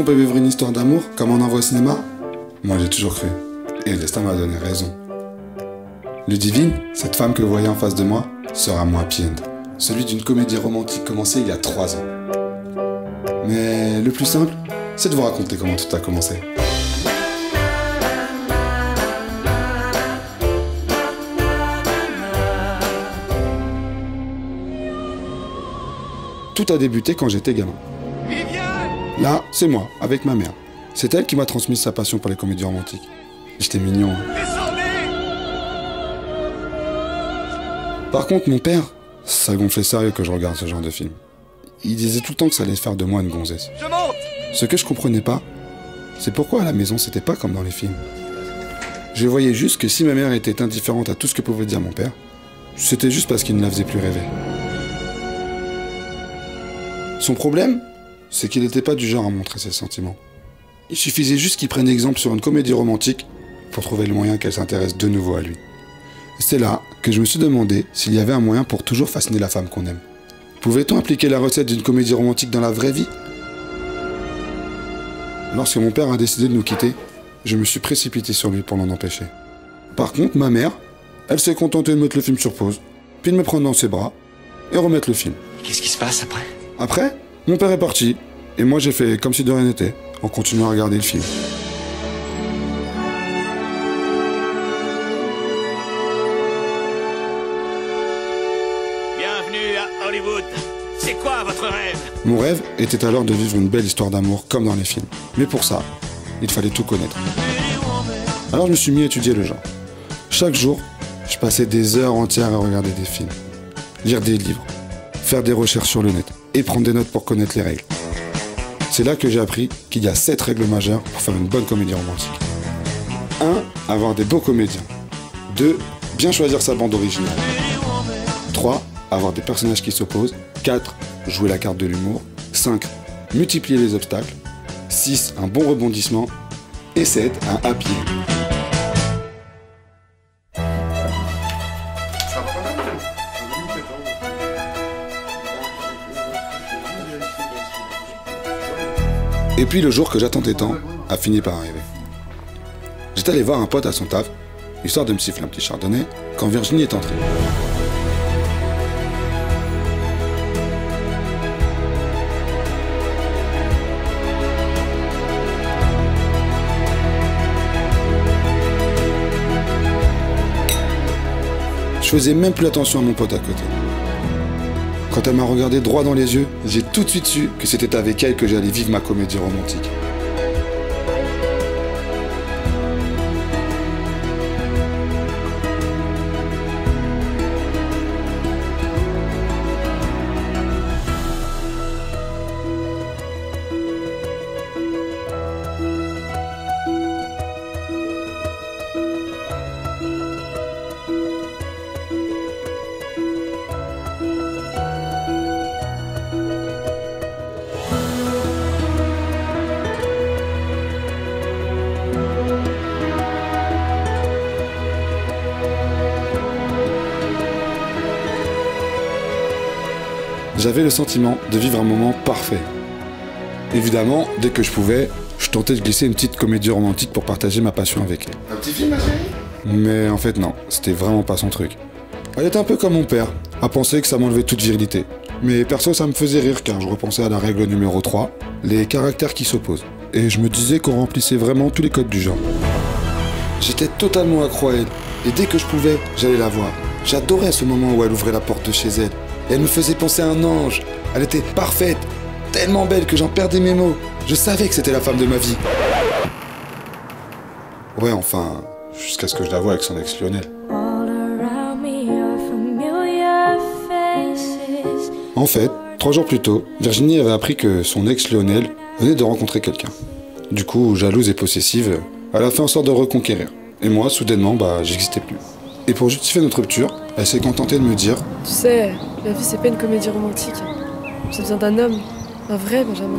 qu'on peut vivre une histoire d'amour comme on en voit au cinéma Moi j'ai toujours cru. Et le destin m'a donné raison. Ludivine, cette femme que vous voyez en face de moi, sera mon happy end. Celui d'une comédie romantique commencée il y a trois ans. Mais le plus simple, c'est de vous raconter comment tout a commencé. Tout a débuté quand j'étais gamin. Là, c'est moi, avec ma mère. C'est elle qui m'a transmis sa passion pour les comédies romantiques. J'étais mignon. hein. Par contre, mon père, ça gonflait sérieux que je regarde ce genre de film. Il disait tout le temps que ça allait faire de moi une gonzesse. Ce que je comprenais pas, c'est pourquoi à la maison c'était pas comme dans les films. Je voyais juste que si ma mère était indifférente à tout ce que pouvait dire mon père, c'était juste parce qu'il ne la faisait plus rêver. Son problème, c'est qu'il n'était pas du genre à montrer ses sentiments. Il suffisait juste qu'il prenne exemple sur une comédie romantique pour trouver le moyen qu'elle s'intéresse de nouveau à lui. C'est là que je me suis demandé s'il y avait un moyen pour toujours fasciner la femme qu'on aime. Pouvait-on appliquer la recette d'une comédie romantique dans la vraie vie? Lorsque mon père a décidé de nous quitter, je me suis précipité sur lui pour l'en empêcher. Par contre, ma mère, elle s'est contentée de mettre le film sur pause, puis de me prendre dans ses bras et remettre le film. Qu'est-ce qui se passe après? Après, mon père est parti, et moi j'ai fait comme si de rien n'était, en continuant à regarder le film. Bienvenue à Hollywood. C'est quoi votre rêve? Mon rêve était alors de vivre une belle histoire d'amour comme dans les films. Mais pour ça, il fallait tout connaître. Alors je me suis mis à étudier le genre. Chaque jour, je passais des heures entières à regarder des films, lire des livres, faire des recherches sur le net et prendre des notes pour connaître les règles. C'est là que j'ai appris qu'il y a sept règles majeures pour faire une bonne comédie romantique. 1. Avoir des beaux comédiens. 2. Bien choisir sa bande originale. 3. Avoir des personnages qui s'opposent. 4. Jouer la carte de l'humour. 5. Multiplier les obstacles. 6. Un bon rebondissement. Et 7. Un happy Et puis le jour que j'attendais tant a fini par arriver. J'étais allé voir un pote à son taf, histoire de me siffler un petit chardonnay, quand Virginie est entrée. Je faisais même plus attention à mon pote à côté. Quand elle m'a regardé droit dans les yeux, j'ai tout de suite su que c'était avec elle que j'allais vivre ma comédie romantique. J'avais le sentiment de vivre un moment parfait. Évidemment, dès que je pouvais, je tentais de glisser une petite comédie romantique pour partager ma passion avec elle. Un petit film, ma chérie? Mais en fait non, c'était vraiment pas son truc. Elle était un peu comme mon père, à penser que ça m'enlevait toute virilité. Mais perso ça me faisait rire car je repensais à la règle numéro 3, les caractères qui s'opposent. Et je me disais qu'on remplissait vraiment tous les codes du genre. J'étais totalement accro à elle, et dès que je pouvais, j'allais la voir. J'adorais ce moment où elle ouvrait la porte de chez elle. Et elle me faisait penser à un ange. Elle était parfaite, tellement belle que j'en perdais mes mots. Je savais que c'était la femme de ma vie. Ouais, enfin, jusqu'à ce que je la voie avec son ex Lionel. All around me are familiar faces. En fait, trois jours plus tôt, Virginie avait appris que son ex Lionel venait de rencontrer quelqu'un. Du coup, jalouse et possessive, elle a fait en sorte de reconquérir. Et moi, soudainement, bah, j'existais plus. Et pour justifier notre rupture, elle s'est contentée de me dire Tu sais, la vie c'est pas une comédie romantique. J'ai besoin d'un homme, un vrai Benjamin.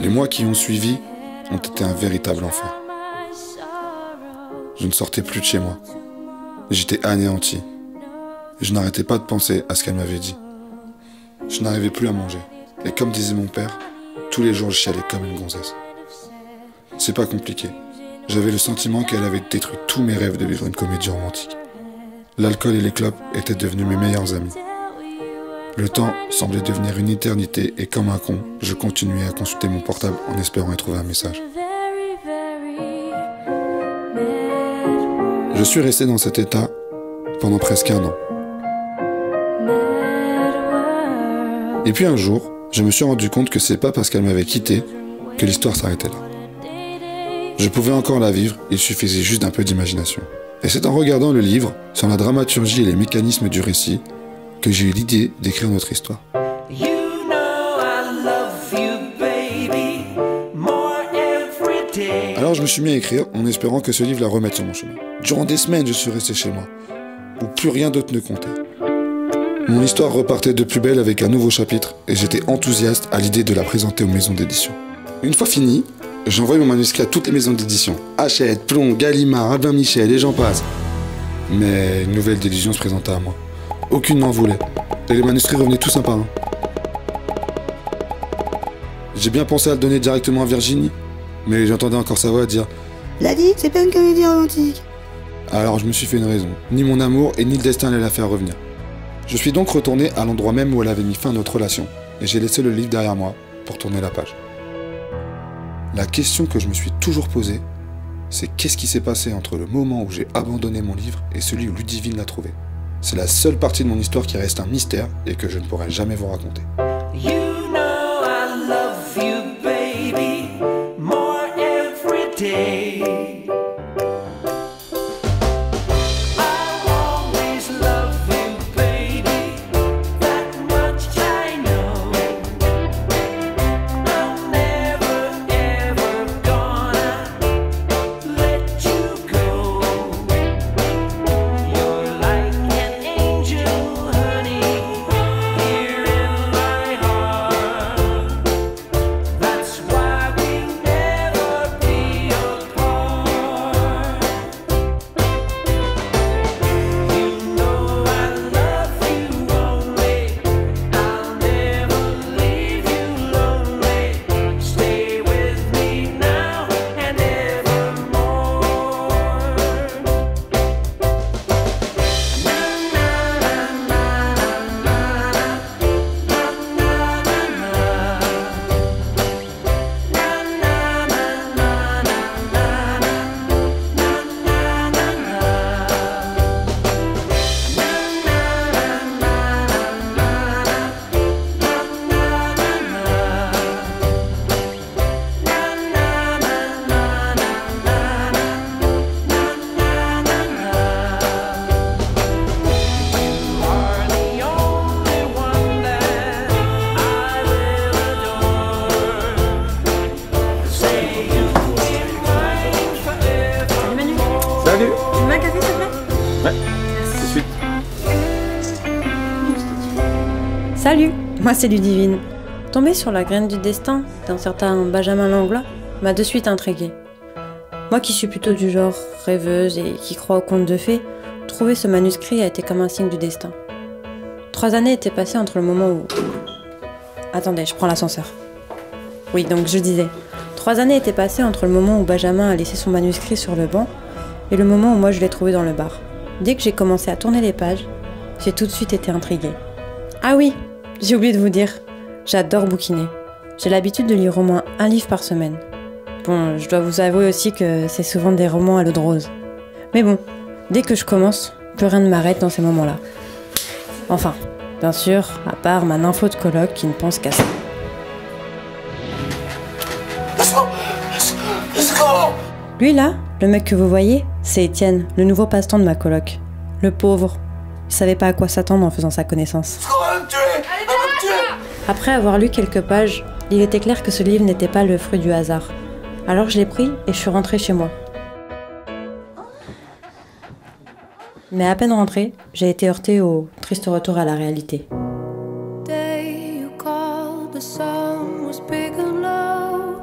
Les mois qui ont suivi ont été un véritable enfer. Je ne sortais plus de chez moi. J'étais anéanti. Je n'arrêtais pas de penser à ce qu'elle m'avait dit. Je n'arrivais plus à manger. Et comme disait mon père, tous les jours je chialais comme une gonzesse. C'est pas compliqué. J'avais le sentiment qu'elle avait détruit tous mes rêves de vivre une comédie romantique. L'alcool et les clopes étaient devenus mes meilleurs amis. Le temps semblait devenir une éternité et comme un con, je continuais à consulter mon portable en espérant y trouver un message. Je suis resté dans cet état pendant presque un an. Et puis un jour, je me suis rendu compte que c'est pas parce qu'elle m'avait quitté que l'histoire s'arrêtait là. Je pouvais encore la vivre, il suffisait juste d'un peu d'imagination. Et c'est en regardant le livre sur la dramaturgie et les mécanismes du récit que j'ai eu l'idée d'écrire notre histoire. Alors je me suis mis à écrire en espérant que ce livre la remette sur mon chemin. Durant des semaines, je suis resté chez moi, où plus rien d'autre ne comptait. Mon histoire repartait de plus belle avec un nouveau chapitre et j'étais enthousiaste à l'idée de la présenter aux maisons d'édition. Une fois fini, j'ai envoyé mon manuscrit à toutes les maisons d'édition. Hachette, Plomb, Gallimard, Albin Michel et j'en passe. Mais une nouvelle délusion se présenta à moi. Aucune n'en voulait. Et les manuscrits revenaient tous un par un. J'ai bien pensé à le donner directement à Virginie, mais j'entendais encore sa voix dire L'a dit, c'est pas une comédie romantique. Alors je me suis fait une raison. Ni mon amour et ni le destin allaient la faire revenir. Je suis donc retourné à l'endroit même où elle avait mis fin à notre relation, et j'ai laissé le livre derrière moi pour tourner la page. La question que je me suis toujours posée, c'est qu'est-ce qui s'est passé entre le moment où j'ai abandonné mon livre et celui où Ludivine l'a trouvé. C'est la seule partie de mon histoire qui reste un mystère et que je ne pourrai jamais vous raconter. Salut, moi c'est Ludivine. Tomber sur la graine du destin d'un certain Benjamin Langlois m'a de suite intriguée. Moi qui suis plutôt du genre rêveuse et qui crois aux contes de fées, trouver ce manuscrit a été comme un signe du destin. Trois années étaient passées entre le moment où... Attendez, je prends l'ascenseur. Oui, donc je disais. Trois années étaient passées entre le moment où Benjamin a laissé son manuscrit sur le banc et le moment où moi je l'ai trouvé dans le bar. Dès que j'ai commencé à tourner les pages, j'ai tout de suite été intriguée. Ah oui, j'ai oublié de vous dire, j'adore bouquiner. J'ai l'habitude de lire au moins un livre par semaine. Bon, je dois vous avouer aussi que c'est souvent des romans à l'eau de rose. Mais bon, dès que je commence, plus rien ne m'arrête dans ces moments-là. Enfin, bien sûr, à part ma nympho de coloc qui ne pense qu'à ça. Lui là, le mec que vous voyez, c'est Étienne, le nouveau passe-temps de ma coloc. Le pauvre. Il savait pas à quoi s'attendre en faisant sa connaissance. Après avoir lu quelques pages, il était clair que ce livre n'était pas le fruit du hasard. Alors je l'ai pris et je suis rentrée chez moi. Mais à peine rentrée, j'ai été heurtée au triste retour à la réalité.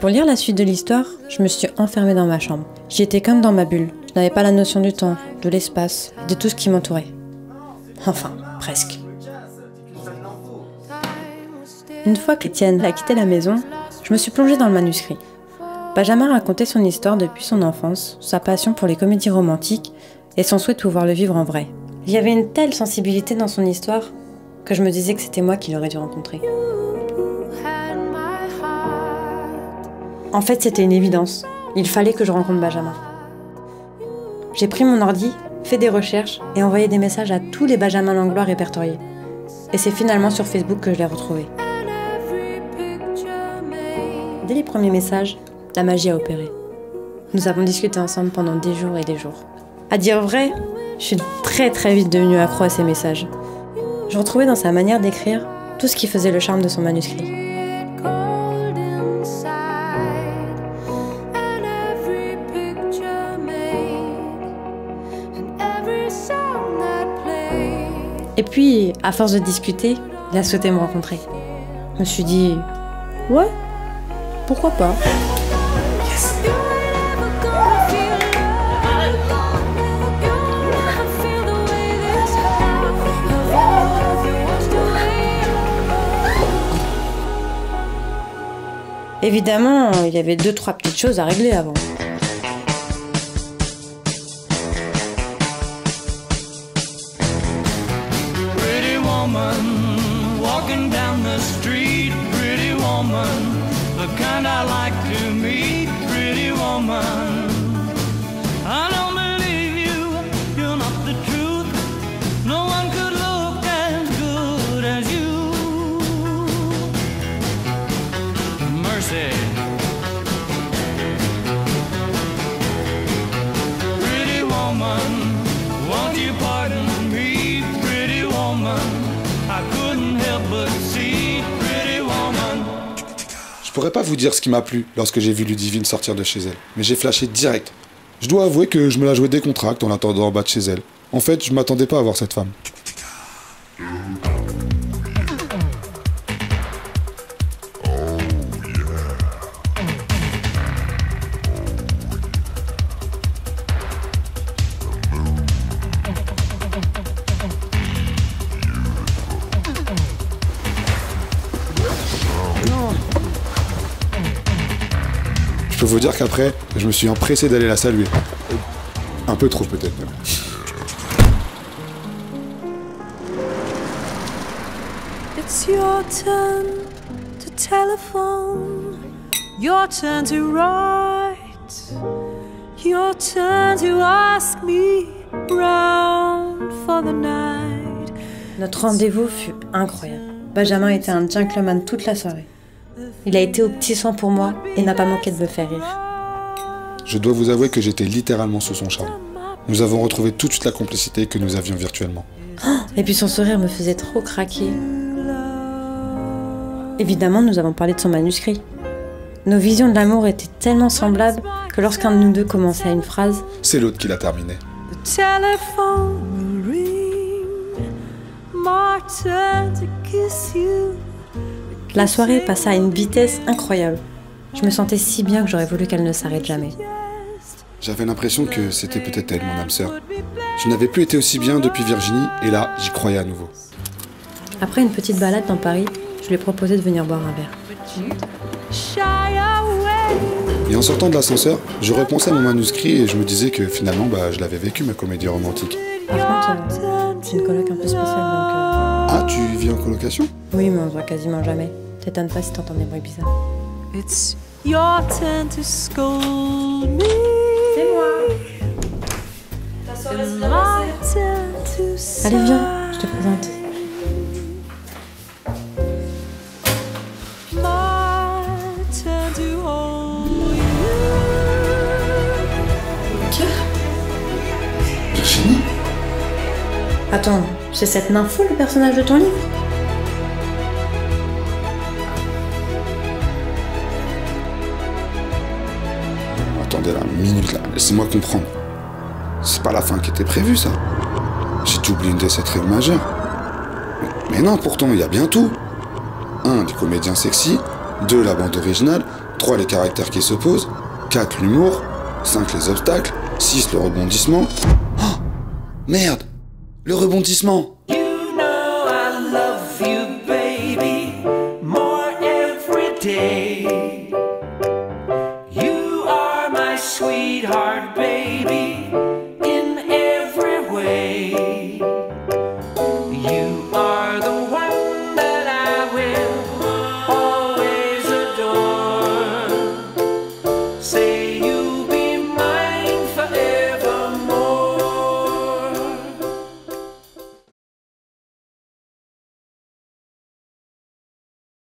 Pour lire la suite de l'histoire, je me suis enfermée dans ma chambre. J'y étais comme dans ma bulle. Je n'avais pas la notion du temps, de l'espace, de tout ce qui m'entourait. Enfin, presque. Une fois qu'Étienne a quitté la maison, je me suis plongée dans le manuscrit. Benjamin racontait son histoire depuis son enfance, sa passion pour les comédies romantiques et son souhait de pouvoir le vivre en vrai. Il y avait une telle sensibilité dans son histoire que je me disais que c'était moi qui l'aurais dû rencontrer. En fait, c'était une évidence. Il fallait que je rencontre Benjamin. J'ai pris mon ordi, fait des recherches et envoyé des messages à tous les Benjamin Langlois répertoriés. Et c'est finalement sur Facebook que je l'ai retrouvé. Dès les premiers messages, la magie a opéré. Nous avons discuté ensemble pendant des jours et des jours. À dire vrai, je suis très très vite devenue accro à ses messages. Je retrouvais dans sa manière d'écrire tout ce qui faisait le charme de son manuscrit. Et puis, à force de discuter, il a souhaité me rencontrer. Je me suis dit, ouais, pourquoi pas. Évidemment, il y avait deux, trois petites choses à régler avant. Pretty woman, walking down the street. Pretty woman, the kind I like to meet. Pretty woman, I don't believe you. You're not the truth. No one could look as good as you. Mercy. Pretty woman, won't you pardon me, pretty woman? I couldn't help but see, pourrais pas vous dire ce qui m'a plu lorsque j'ai vu Ludivine sortir de chez elle, mais j'ai flashé direct. Je dois avouer que je me la jouais décontracte en l'attendant en bas de chez elle. En fait, je m'attendais pas à voir cette femme. Vous dire qu'après, je me suis empressé d'aller la saluer. Un peu trop peut-être. mais bon. It's your turn to telephone. Your turn to write. Your turn to ask me round for the night. Notre rendez-vous fut incroyable. Benjamin était un gentleman toute la soirée. Il a été au petit soin pour moi et n'a pas manqué de me faire rire. Je dois vous avouer que j'étais littéralement sous son charme. Nous avons retrouvé tout de suite la complicité que nous avions virtuellement. Et puis son sourire me faisait trop craquer. Évidemment, nous avons parlé de son manuscrit. Nos visions de l'amour étaient tellement semblables que lorsqu'un de nous deux commençait une phrase, C'est l'autre qui l'a terminé. The telephone will ring. La soirée passa à une vitesse incroyable. Je me sentais si bien que j'aurais voulu qu'elle ne s'arrête jamais. J'avais l'impression que c'était peut-être elle, mon âme sœur. Je n'avais plus été aussi bien depuis Virginie, et là, j'y croyais à nouveau. Après une petite balade dans Paris, je lui ai proposé de venir boire un verre. Et en sortant de l'ascenseur, je repensais à mon manuscrit et je me disais que finalement, bah, je l'avais vécu, ma comédie romantique. Par contre, euh, c'est une coloc un peu spéciale, donc... euh, Ah, tu vis en colocation? Oui, mais on se voit quasiment jamais. T'étonnes pas si t'entends des bruits bizarres. It's your turn to scold me. C'est moi Allez, viens, je te présente. Attends, c'est cette nympho le personnage de ton livre? Minute là, laissez-moi comprendre. C'est pas la fin qui était prévue ça. J'ai une de cette règle majeure. Mais, non, pourtant, il y a bien tout. 1. Des comédiens sexy. 2. La bande originale. 3. Les caractères qui s'opposent. 4. L'humour. 5. Les obstacles. 6. Le rebondissement. Oh Merde Le rebondissement